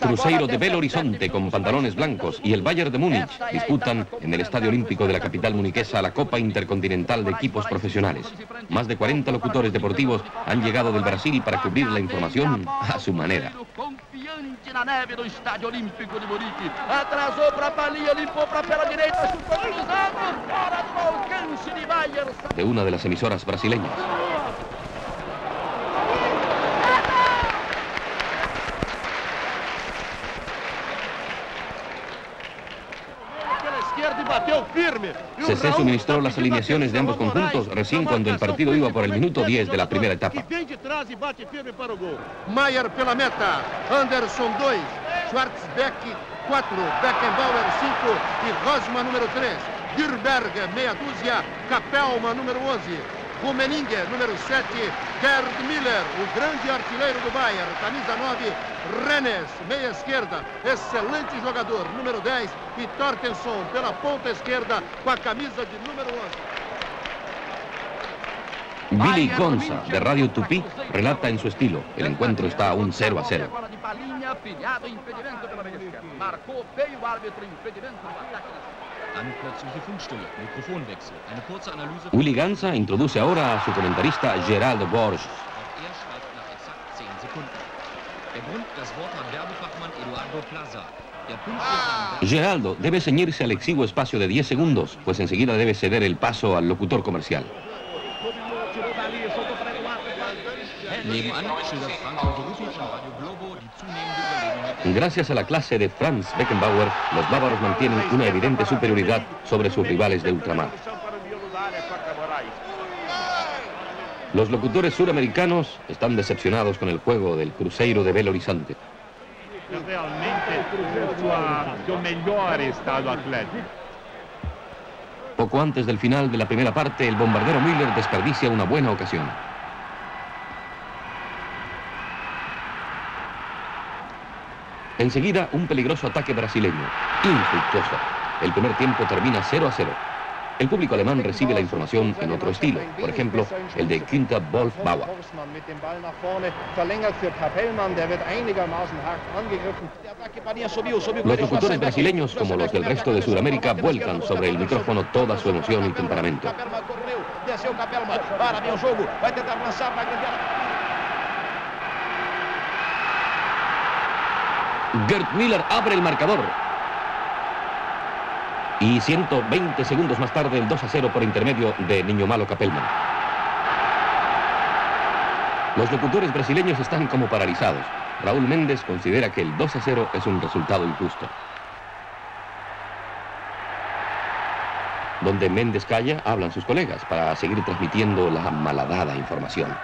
Cruzeiro de Belo Horizonte con pantalones blancos y el Bayern de Múnich disputan en el Estadio Olímpico de la capital muniquesa la Copa Intercontinental de Equipos Profesionales. Más de 40 locutores deportivos han llegado del Brasil para cubrir la información a su manera. De una de las emisoras brasileñas. CC suministró las alineaciones de ambos conjuntos recién cuando el partido iba por el minuto 10 de la primera etapa. Mayer pela meta, Anderson 2, Schwarzbeck 4, Beckenbauer 5 y Rosma número 3, Dürberg meia dúzia, Capelma número 11, Rumeningue, número 7, Gerd Miller, o grande artilheiro do Bayern, camisa 9, Rennes, meia esquerda, excelente jogador, número 10, e Tortenson pela ponta esquerda com a camisa de número 11. Billy Gonza, de Radio Tupi, relata en su estilo. El encuentro está a un 0 a 0. Willy Ganza introduce ahora a su comentarista Gerald Borges. Geraldo debe ceñirse al exiguo espacio de 10 segundos, pues enseguida debe ceder el paso al locutor comercial. Gracias a la clase de Franz Beckenbauer, los bávaros mantienen una evidente superioridad sobre sus rivales de ultramar. Los locutores suramericanos están decepcionados con el juego del Cruzeiro de Belo Horizonte. Poco antes del final de la primera parte, el bombardero Miller desperdicia una buena ocasión. Enseguida, un peligroso ataque brasileño, infructuoso. El primer tiempo termina 0 a 0. El público alemán recibe la información en otro estilo, por ejemplo, el de Quinta Wolf Bauer. Los locutores brasileños, como los del resto de Sudamérica, vuelcan sobre el micrófono toda su emoción y temperamento. Gert Miller abre el marcador. Y 120 segundos más tarde el 2 a 0 por intermedio de Niño Malo Capelman. Los locutores brasileños están como paralizados. Raúl Méndez considera que el 2 a 0 es un resultado injusto. Donde Méndez calla, hablan sus colegas para seguir transmitiendo la malhadada información.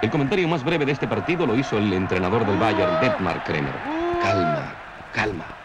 El comentario más breve de este partido lo hizo el entrenador del Bayern, Detmar Kremer. Calma, calma.